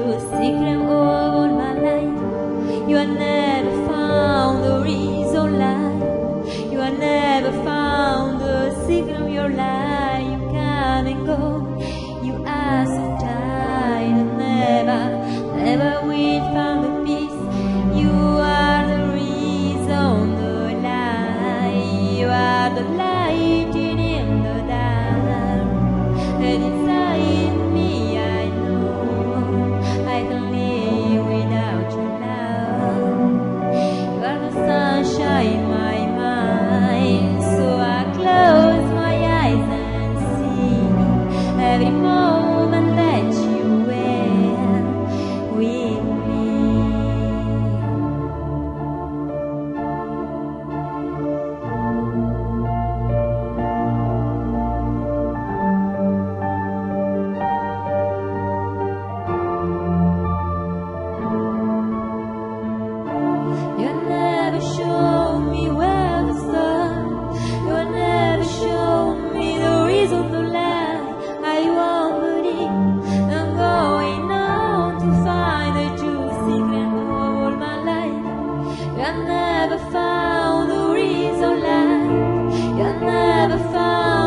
through all my life. You have never found the reason lie. You have never found the secret of your life. You come and go. You are and never, never will find the peace. You are the reason, the lie. You are the. never found the reason left. You never found.